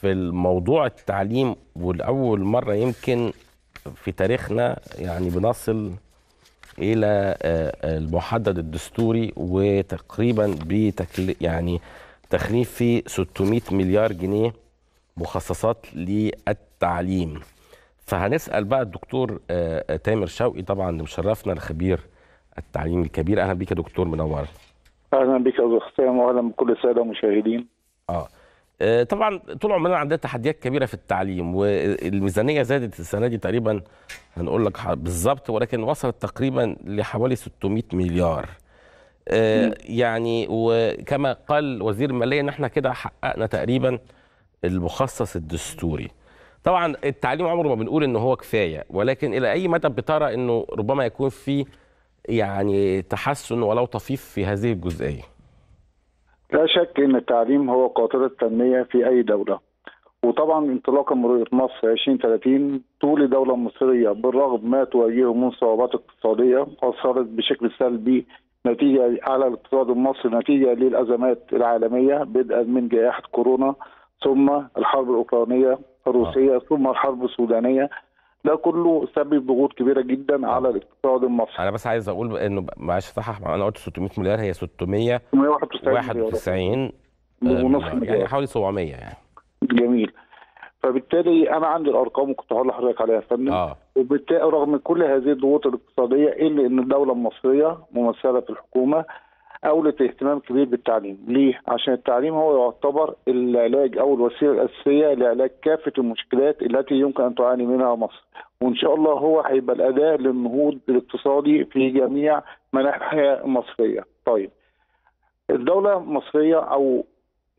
في الموضوع التعليم والأول مرة يمكن في تاريخنا يعني بنصل إلى آه، المحدد الدستوري وتقريبا بتكل يعني تخليف في 600 مليار جنيه مخصصات للتعليم. فهنسأل بقى الدكتور آه، آه، تامر شوقي طبعا اللي مشرفنا الخبير التعليمي الكبير. أهلا بيك يا دكتور منور. أهلا بك يا أستاذ حسام واهلا بكل السادة المشاهدين. آه آه، طبعا طول عمرنا عندنا تحديات كبيرة في التعليم والميزانية زادت السنة دي تقريبا هنقول لك بالظبط ولكن وصلت تقريبا لحوالي 600 مليار. آه، يعني وكما قال وزير المالية إن إحنا كده حققنا تقريبا المخصص الدستوري. طبعا التعليم عمره ما بنقول إن هو كفاية ولكن إلى أي مدى بترى إنه ربما يكون في يعني تحسن ولو طفيف في هذه الجزئية؟ لا شك إن التعليم هو قاطرة التنمية في أي دولة. وطبعا انطلاقا من رؤيه مصر 2030 طول الدولة المصريه بالرغم ما تواجهه من صعوبات اقتصادية أثرت بشكل سلبي نتيجة على الاقتصاد المصري نتيجة للأزمات العالمية بدءا من جائحة كورونا ثم الحرب الأوكرانية الروسية ثم الحرب السودانية. ده كله سبب ضغوط كبيرة جدا على الاقتصاد المصري. أنا بس عايز أقول إنه معلش صحح أنا قلت 600 مليار هي 691 191 ونص. يعني حوالي 700 يعني. جميل. فبالتالي أنا عندي الأرقام وكنت هقول لحضرتك عليها يا فندم. آه. وبالتالي رغم كل هذه الضغوط الاقتصادية إلا إن الدولة المصرية ممثلة في الحكومة اولت اهتمام كبير بالتعليم، ليه؟ عشان التعليم هو يعتبر العلاج أو الوسيلة الأساسية لعلاج كافة المشكلات التي يمكن أن تعاني منها مصر، وإن شاء الله هو هيبقى الأداة للنهوض الاقتصادي في جميع مناحي المصرية. طيب الدولة المصرية أو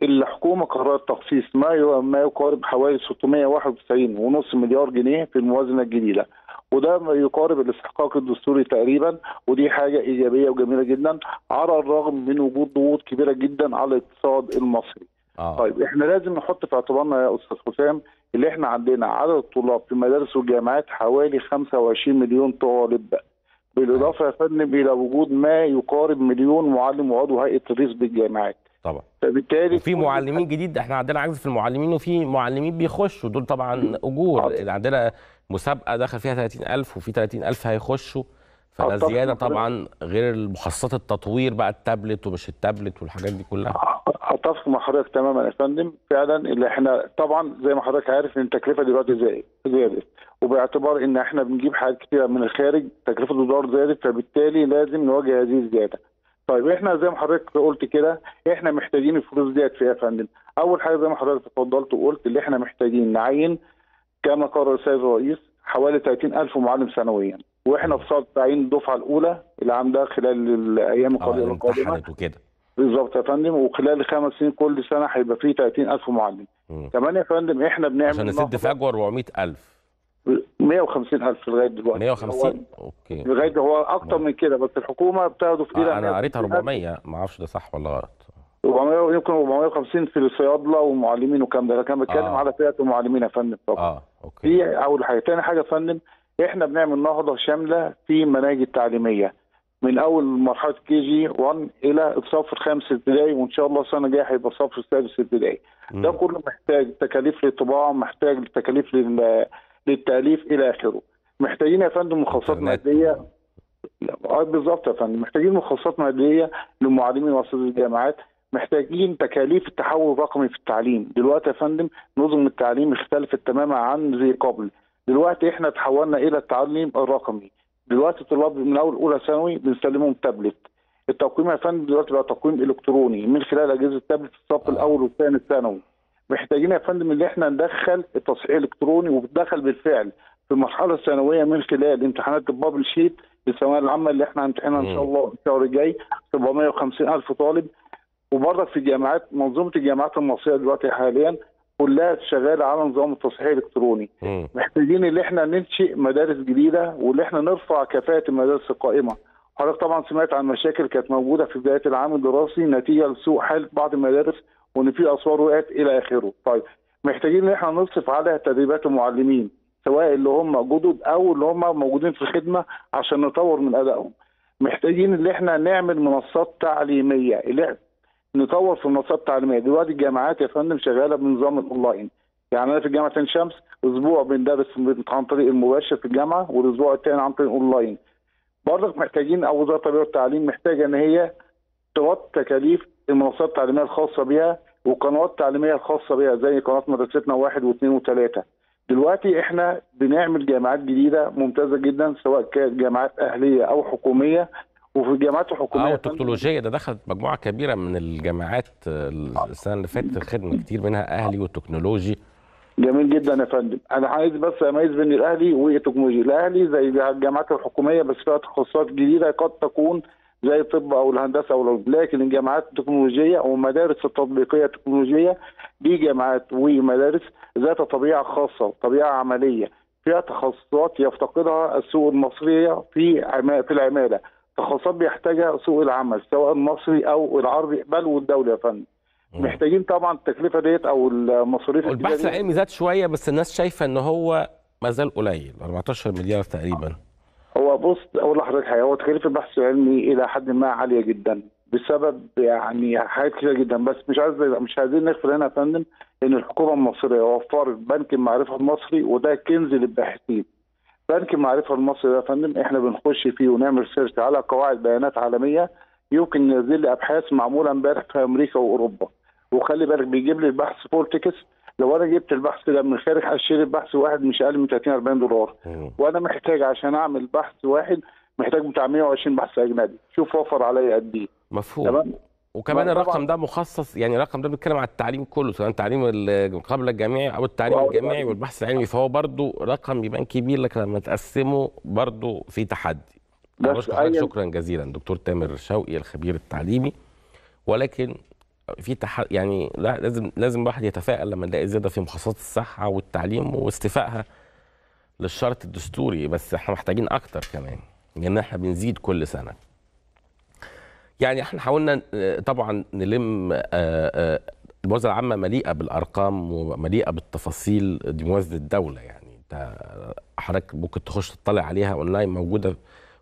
الحكومة قررت تخصيص ما ما يقارب حوالي 691.5 مليار جنيه في الموازنة الجديدة وده ما يقارب الاستحقاق الدستوري تقريبا ودي حاجة إيجابية وجميلة جدا على الرغم من وجود ضغوط كبيرة جدا على الاقتصاد المصري. آه. طيب إحنا لازم نحط في اعتبارنا يا أستاذ حسام اللي إحنا عندنا عدد الطلاب في المدارس والجامعات حوالي 25 مليون طالب بالإضافة يا فندم إلى وجود ما يقارب مليون معلم وعضو هيئة تدريس بالجامعات. طبعا. فبالتالي كل معلمين جديد إحنا عندنا عجز في المعلمين وفي معلمين بيخشوا. دول طبعا أجور. عندنا مسابقة دخل فيها 30000 وفي 30000 هيخشوا فده زيادة. طبعا غير المخصصات التطوير بقى التابلت ومش التابلت والحاجات دي كلها أتفق مع حضرتك تماما يا فندم فعلا اللي إحنا طبعا زي ما حضرتك عارف إن التكلفة دلوقتي زادت زادت وباعتبار إن إحنا بنجيب حاجات كتيرة من الخارج تكلفة الدولار زادت فبالتالي لازم نواجه هذه الزيادة. طيب إحنا زي ما حضرتك قلت كده إحنا محتاجين الفلوس ديت في إيه يا فندم؟ أول حاجة زي ما حضرتك اتفضلت وقلت اللي إحنا محتاجين نعين كما قرر السيد الرئيس حوالي 30000 معلم سنويا. وإحنا في صدد تعيين الدفعة الأولى العام ده خلال الأيام القليله القادمة. وكده. بالظبط يا فندم. وخلال خمس سنين كل سنة هيبقى فيه 30000 معلم. كمان يا فندم إحنا بنعمل عشان نسد فجوه 400000 150000 لغاية دلوقتي. 150 أوكي. لغاية هو أكتر من كده بس الحكومة بتهدف إلى آه أنا قريتها 150,000. 400 ما أعرفش ده صح ولا غلط. 400 يمكن 450 في الصيادلة والمعلمين والكلام ده. لكن بتكلم آه. على فئة المعلمين يا فندم فقط آه. دي أول حاجة. تاني حاجة يا فندم إحنا بنعمل نهضه شاملة في المناهج التعليمية. من أول مرحلة كي جي 1 إلى الصف الخامس ابتدائي وإن شاء الله السنة الجاية هيبقى الصف السادس ابتدائي. ده. كله محتاج تكاليف للطباعة محتاج تكاليف لل... للتأليف إلى آخره. محتاجين يا فندم مخصصات. مادية. آه بالظبط يا فندم. محتاجين مخصصات مادية للمعلمين وأساتذة الجامعات. محتاجين تكاليف التحول الرقمي في التعليم. دلوقتي يا فندم نظم التعليم اختلفت تماما عن زي قبل. دلوقتي إحنا تحولنا إلى التعليم الرقمي. دلوقتي الطلاب من أول أولى ثانوي بنسلمهم تابلت. التقويم يا فندم دلوقتي بقى تقويم إلكتروني من خلال أجهزة التابلت في الصف. الأول والثاني الثانوي. محتاجين يا فندم إن إحنا ندخل التصحيح الإلكتروني وبتدخل بالفعل في المرحلة الثانوية من خلال امتحانات البابل شيت للثانوية العامة اللي إحنا هنمتحنها إن شاء. الله الشهر الجاي. 750 ألف طالب وبرضك في الجامعات منظومة الجامعات المصرية دلوقتي حاليا كلها شغالة على نظام التصحيح الإلكتروني. مم. محتاجين إن إحنا ننشئ مدارس جديدة واللي إحنا نرفع كفاءة المدارس القائمة. حضرتك طبعا سمعت عن مشاكل كانت موجودة في بداية العام الدراسي نتيجة لسوء حال بعض المدارس وإن في أسوار وقعت إلى آخره. طيب محتاجين إن إحنا نصرف على تدريبات المعلمين سواء اللي هم جدد أو اللي هم موجودين في الخدمة عشان نطور من أدائهم. محتاجين إن إحنا نعمل منصات تعليمية اللي نطور في المنصات التعليمية. دلوقتي الجامعات يا فندم شغالة بنظام الأونلاين. يعني أنا في جامعة عين شمس أسبوع بندرس عن طريق المباشر في الجامعة والأسبوع الثاني عن طريق أونلاين. برضك محتاجين أو وزارة التربية والتعليم محتاجة إن هي تغطي تكاليف المنصات التعليمية الخاصة بها والقنوات التعليميه الخاصة بها زي قناة مدرستنا واحد واثنين وثلاثه. دلوقتي إحنا بنعمل جامعات جديدة ممتازة جدا سواء كانت جامعات أهلية أو حكومية وفي الجامعات الحكومية آه التكنولوجيه ده دخلت مجموعة كبيرة من الجامعات السنة اللي فاتت الخدمة كتير منها أهلي وتكنولوجي جميل جدا يا فندم. أنا عايز بس أميز بين الأهلي والتكنولوجيا الأهلي زي الجامعات الحكومية بس فيها تخصصات جديدة قد تكون زي الطب أو الهندسة أو لكن الجامعات التكنولوجية والمدارس التطبيقية التكنولوجية دي جامعات ومدارس ذات طبيعة خاصة طبيعه عملية فيها تخصصات يفتقدها السوق المصرية في في العمالة. تخصصات بيحتاجها سوق العمل سواء المصري أو العربي بل والدولي يا فندم. محتاجين طبعا التكلفة ديت أو المصاريف البحث العلمي زاد شوية بس الناس شايفة إن هو ما زال قليل 14 مليار تقريبا. هو بص أقول لحضرتك حاجة هو تكلفة البحث العلمي إلى حد ما عالية جدا بسبب يعني حاجات كتير جدا. بس مش عايز مش عايزين نغفل هنا يا فندم إن الحكومة المصرية وفرت بنك المعرفة المصري وده كنز للباحثين. بنك المعرفة المصري ده يا فندم إحنا بنخش فيه ونعمل search على قواعد بيانات عالمية يمكن ننزل لي أبحاث معمولة امبارح في أمريكا وأوروبا. وخلي بالك بيجيب لي البحث full text لو أنا جبت البحث ده من خارج هشتري البحث واحد مش أقل من 30 40 دولار. وأنا محتاج عشان أعمل بحث واحد محتاج بتاع 120 بحث أجنبي. شوف وفر عليا قد إيه. مفهوم. تمام؟ وكمان الرقم ده مخصص يعني الرقم ده بيتكلم على التعليم كله سواء التعليم قبل الجامعي أو التعليم الجامعي والبحث العلمي. فهو برضه رقم يبان كبير لكن لما تقسمه برضه في تحدي. بشكرك شكرا جزيلا دكتور تامر شوقي الخبير التعليمي. ولكن في تح... يعني لا لازم لازم الواحد يتفائل لما نلاقي زيادة في مخصصات الصحة والتعليم واستيفائها للشرط الدستوري. بس إحنا محتاجين أكتر كمان لأن إحنا بنزيد كل سنة. يعني إحنا حاولنا طبعا نلم الموازنه العامة مليئة بالأرقام ومليئة بالتفاصيل دي موازنة الدولة يعني. انت حضرتك ممكن تخش تطلع عليها أونلاين موجودة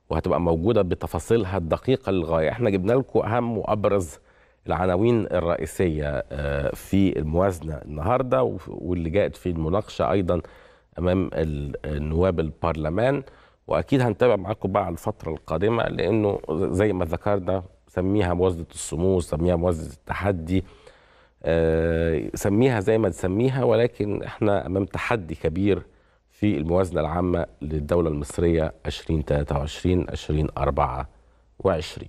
وهتبقى موجودة بتفاصيلها الدقيقة للغاية. إحنا جبنا لكم أهم وأبرز العناوين الرئيسية في الموازنة النهاردة واللي جاءت في المناقشة أيضا أمام النواب البرلمان. وأكيد هنتابع معاكم بقى على الفترة القادمة لأنه زي ما ذكرنا سميها موازنة الصمود سميها موازنة التحدي سميها زي ما تسميها ولكن إحنا أمام تحدي كبير في الموازنة العامة للدولة المصرية 2023 2024